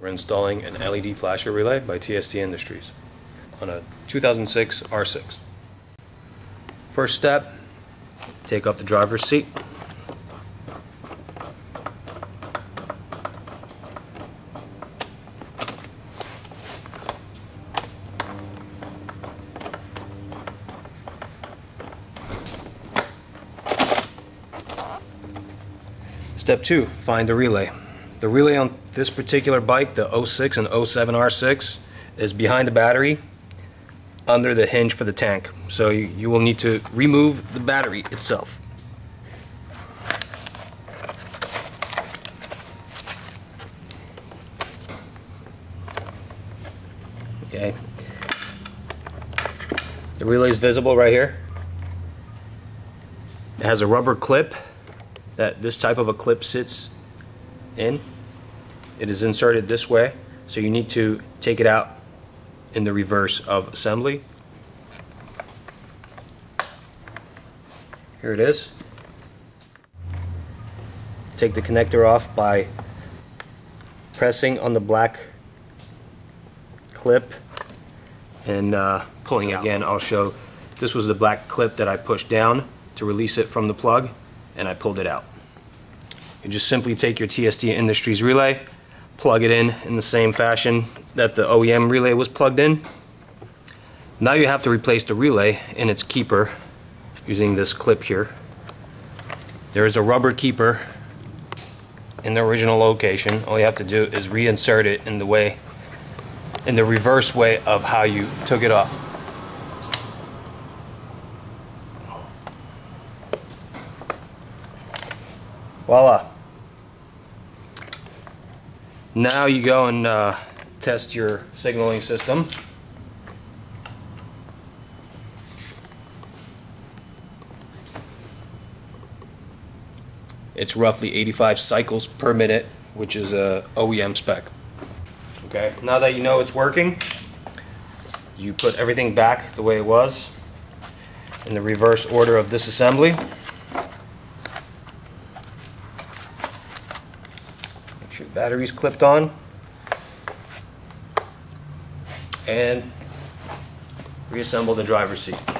We're installing an LED flasher relay by TST Industries on a 2006 R6. First step, take off the driver's seat. Step 2, find a relay. The relay on this particular bike, the 06 and 07 R6, is behind the battery under the hinge for the tank. So you, you will need to remove the battery itself. Okay. The relay is visible right here. It has a rubber clip that this type of a clip sits in. It is inserted this way, so you need to take it out in the reverse of assembly. Here it is. Take the connector off by pressing on the black clip and uh, pulling it again. I'll show this was the black clip that I pushed down to release it from the plug and I pulled it out. You just simply take your TST Industries relay, plug it in in the same fashion that the OEM relay was plugged in. Now you have to replace the relay in its keeper using this clip here. There is a rubber keeper in the original location. All you have to do is reinsert it in the way, in the reverse way of how you took it off. Voila. Now you go and uh, test your signaling system. It's roughly 85 cycles per minute, which is a OEM spec. Okay, now that you know it's working, you put everything back the way it was in the reverse order of this battery's clipped on. And reassemble the driver's seat.